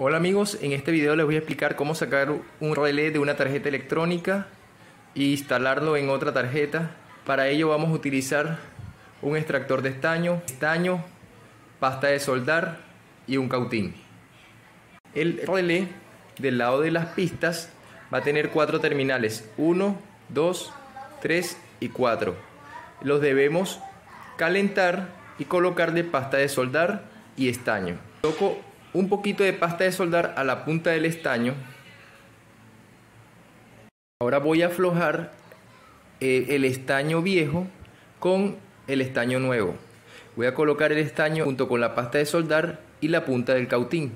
Hola amigos, en este video les voy a explicar cómo sacar un relé de una tarjeta electrónica e instalarlo en otra tarjeta. Para ello vamos a utilizar un extractor de estaño, estaño, pasta de soldar y un cautín. El relé del lado de las pistas va a tener cuatro terminales, 1, 2, 3 y 4. Los debemos calentar y colocar de pasta de soldar y estaño. Coloco un poquito de pasta de soldar a la punta del estaño. Ahora voy a aflojar eh, el estaño viejo con el estaño nuevo. Voy a colocar el estaño junto con la pasta de soldar y la punta del cautín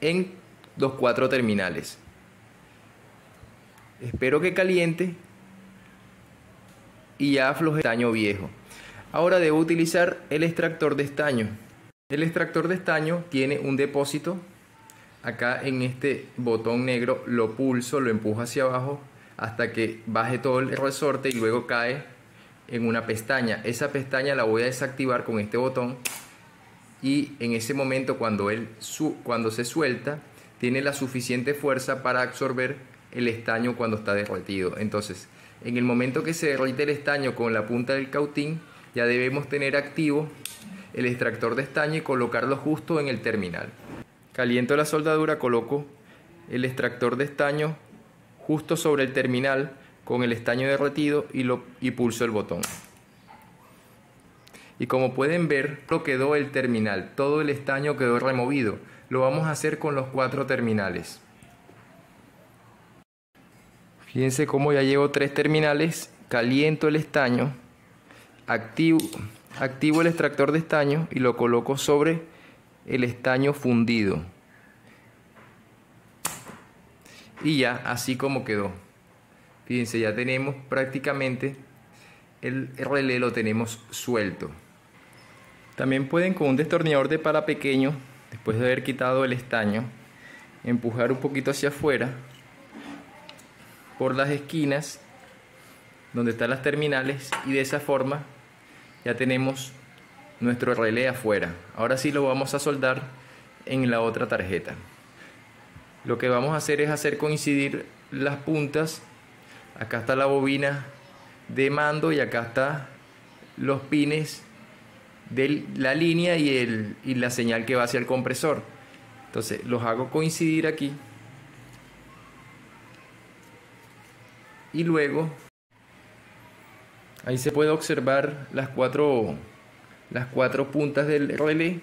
en los cuatro terminales. Espero que caliente y ya afloje el estaño viejo. Ahora debo utilizar el extractor de estaño. El extractor de estaño tiene un depósito. Acá en este botón negro lo pulso, lo empujo hacia abajo hasta que baje todo el resorte y luego cae en una pestaña. Esa pestaña la voy a desactivar con este botón y en ese momento cuando, él cuando se suelta tiene la suficiente fuerza para absorber el estaño cuando está derretido. Entonces, en el momento que se derrite el estaño con la punta del cautín, ya debemos tener activo el extractor de estaño y colocarlo justo en el terminal. Caliento la soldadura, coloco el extractor de estaño justo sobre el terminal con el estaño derretido y, lo, y pulso el botón. Y como pueden ver, lo quedó el terminal, todo el estaño quedó removido. Lo vamos a hacer con los cuatro terminales. Fíjense cómo ya llevo tres terminales, caliento el estaño, activo, activo el extractor de estaño y lo coloco sobre el estaño fundido. Y ya, así como quedó. Fíjense, ya tenemos prácticamente el relé lo tenemos suelto. También pueden con un destornillador de pala pequeño, después de haber quitado el estaño, empujar un poquito hacia afuera por las esquinas donde están las terminales y de esa forma ya tenemos nuestro relé afuera. Ahora sí lo vamos a soldar en la otra tarjeta. Lo que vamos a hacer es hacer coincidir las puntas. Acá está la bobina de mando y acá está los pines de la línea y, y la señal que va hacia el compresor. Entonces los hago coincidir aquí. Y luego Ahí se puede observar las cuatro, las cuatro puntas del relé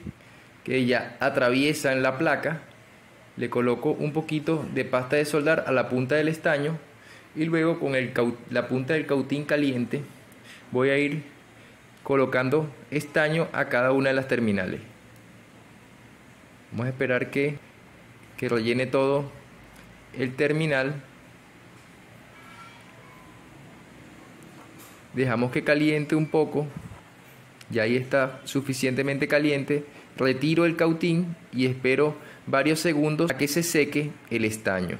que ya atraviesan la placa. Le coloco un poquito de pasta de soldar a la punta del estaño y luego con el, la punta del cautín caliente voy a ir colocando estaño a cada una de las terminales. Vamos a esperar que, que rellene todo el terminal dejamos que caliente un poco, ya ahí está suficientemente caliente, retiro el cautín y espero varios segundos a que se seque el estaño.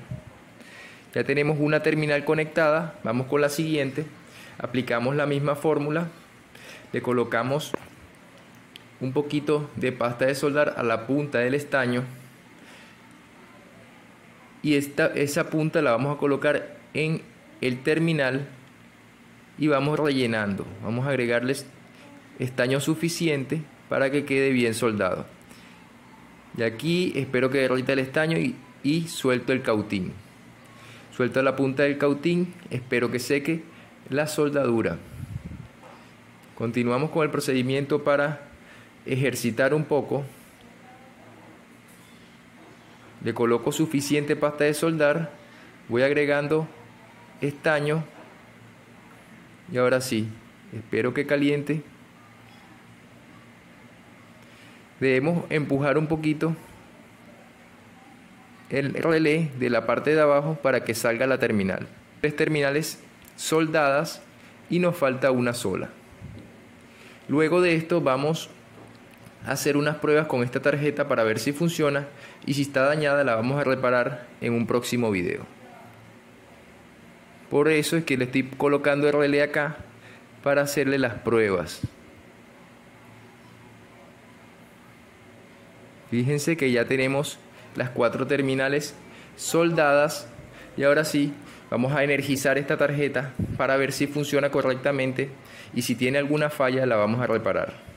Ya tenemos una terminal conectada, vamos con la siguiente, aplicamos la misma fórmula, le colocamos un poquito de pasta de soldar a la punta del estaño y esta, esa punta la vamos a colocar en el terminal y vamos rellenando. Vamos a agregarles estaño suficiente para que quede bien soldado. Y aquí espero que derrita el estaño y, y suelto el cautín. Suelto la punta del cautín, espero que seque la soldadura. Continuamos con el procedimiento para ejercitar un poco. Le coloco suficiente pasta de soldar. Voy agregando estaño y ahora sí, espero que caliente. Debemos empujar un poquito el relé de la parte de abajo para que salga la terminal. Tres terminales soldadas y nos falta una sola. Luego de esto vamos a hacer unas pruebas con esta tarjeta para ver si funciona y si está dañada la vamos a reparar en un próximo video. Por eso es que le estoy colocando relé acá para hacerle las pruebas. Fíjense que ya tenemos las cuatro terminales soldadas y ahora sí vamos a energizar esta tarjeta para ver si funciona correctamente y si tiene alguna falla la vamos a reparar.